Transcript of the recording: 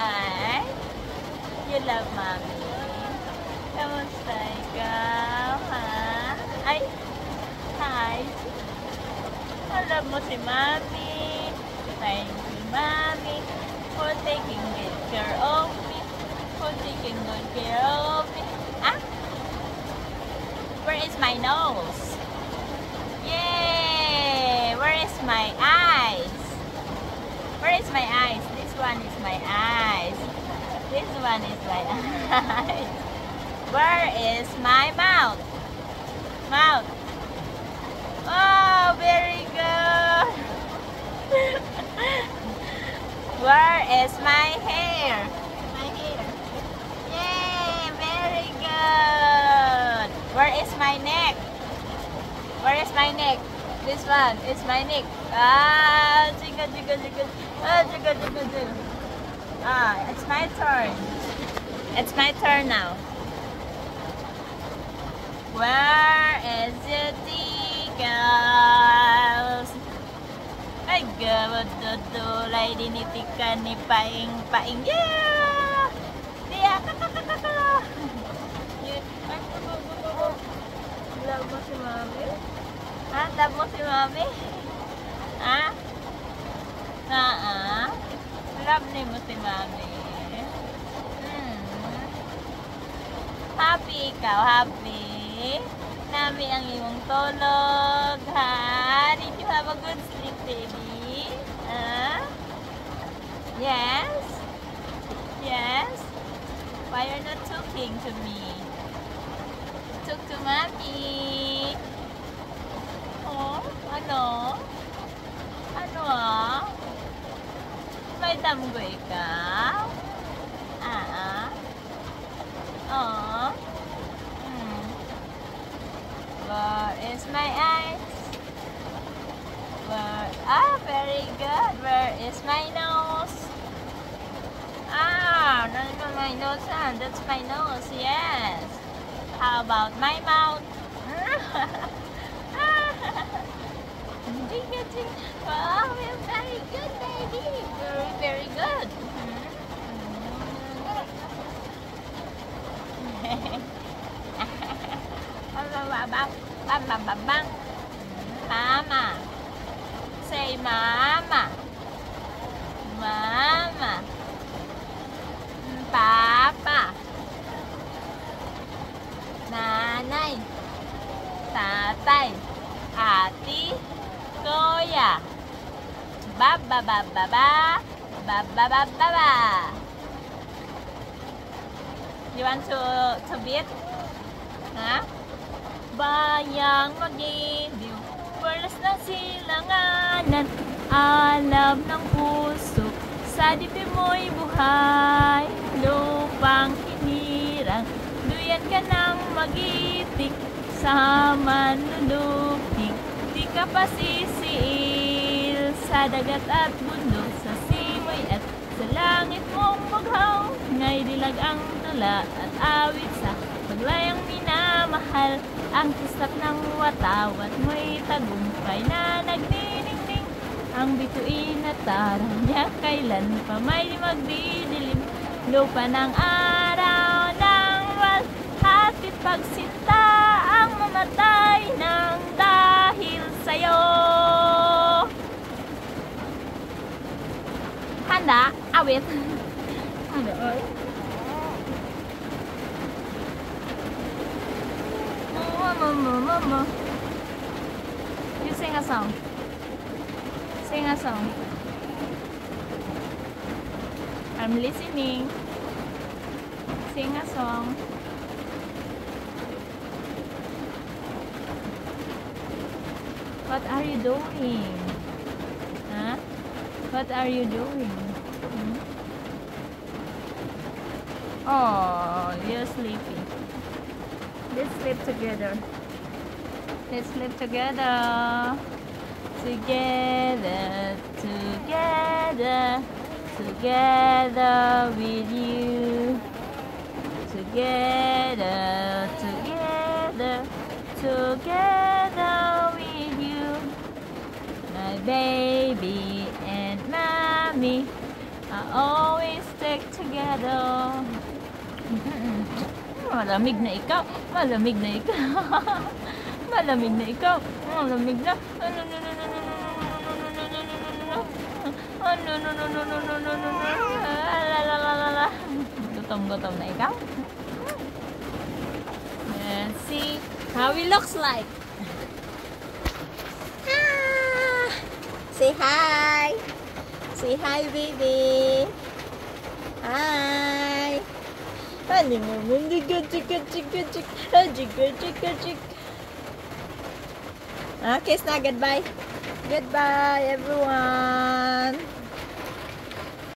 Ay, you love mommy. Kamusta ikaw, ha? Ay, hi. Alam mo si mommy. Thank you, mommy, for taking good care of me. For taking good care of me. Ah? Where is my nose? Yay! Where is my eyes? Where is my eyes? This one is my eyes. This one is my eyes. Where is my mouth? Mouth. Oh, very good. Where is my hair? My hair. Yay, very good. Where is my neck? Where is my neck? This one is my neck. Ah, jigga, jigga, jigga. Ah, jigga, jigga, jigga. Ah, it's my turn. It's my turn now. Where is your tickles? Ay, gawad dudulay dinitikan ni Paing Paing. Yeah! Dia, kakakakakala. Yeah. Ay, si Mami? Ha? Love mo si Mami? Ha? Ha? Ah? Love ni mo si Mami? Hmm. Happy ikaw, happy? Nami ang iyong tulog, ha? Did you have a good sleep, baby? Ha? Yes? Yes? Why you're not talking to me? Talk to mommy. Ano? Ano ah? May damgoy ka? Ah, ah. Oh. Hmm. Where is my eyes? Where? Ah, very good. Where is my nose? Ah, not my nose. Ah, that's my nose. Yes. How about my mouth? Jingle. Wow, you're very good, baby. Very, very good. Bang, bang. Mama. Say mama. Mama. Papa. Nanay. Tatay. Ati. Kuya. Baba baba ba. Baba baba ba. You want to to beat? Ha? Bayang magiliw. Walas ng silanganan. Alam ng puso. Sa dibdib mo'y buhay. Lupang hinirang. Duyan ka ng magitik. Sa manlulupig. Di ka pa sisiil. Sa dagat at bundok. Sa siway at sa langit mong bughaw. Ngay dilag ang tula at awit sa paglayang minamahal. Ang kislap ng watawat mo'y tagumpay na nagniningning. Ang bituin at taraw niya kailan pa may magdidilim. Lupa ng araw ng walhatit pagsinta ang mamatay ng sa'yo. Handa? Mama, mama, mama. You sing a song. Sing a song. I'm listening. Sing a song. What are you doing? Huh? What are you doing? Hmm? Oh, you're sleepy. Let's sleep together. Let's sleep together. Together, together, together with you. Together, together, together baby and mommy are always stick together. Malamig na ikaw. Malamig na ikaw. Malamig na ikaw. Malamig na. Ano, no, no, no, no, no, no, no, no, no, no, no, no, no, no, no, no, no, Gutom-gutom na ikaw. Let's see how he looks like. Say hi. Say hi, baby. Hi. honeymoon, jigga, jigga, jigga, jigga, jigga, jigga, jigga. Okay, it's not goodbye. Goodbye, everyone.